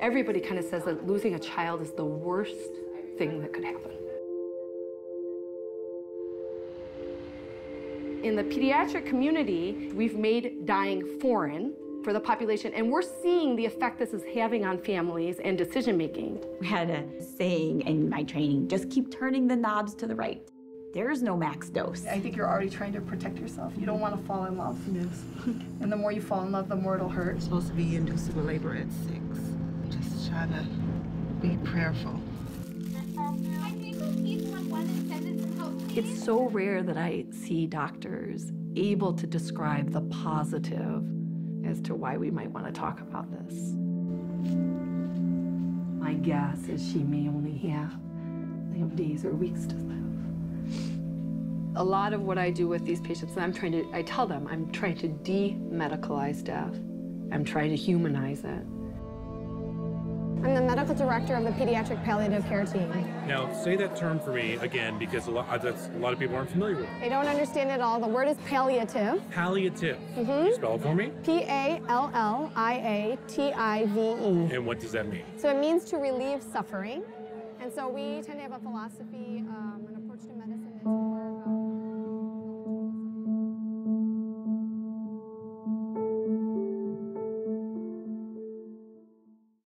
Everybody kind of says that losing a child is the worst thing that could happen. In the pediatric community, we've made dying foreign for the population, and we're seeing the effect this is having on families and decision making. We had a saying in my training just keep turning the knobs to the right. There's no max dose. I think you're already trying to protect yourself. You don't want to fall in love. Yes. and the more you fall in love, the more it'll hurt. It's supposed to be inducible labor at six. Just trying to be prayerful. It's so rare that I see doctors able to describe the positive as to why we might want to talk about this. My guess is she may only have you know, days or weeks to live. A lot of what I do with these patients, I'm trying to, I tell them, I'm trying to de-medicalize death. I'm trying to humanize it. Medical director of the pediatric palliative care team. Now, say that term for me again because a lot, that's, a lot of people aren't familiar with it. They don't understand it all. The word is palliative. Palliative. Mhm. You spell it for me? P A L L I A T I V E. And what does that mean? So it means to relieve suffering. And so we tend to have a philosophy, um, an approach to medicine.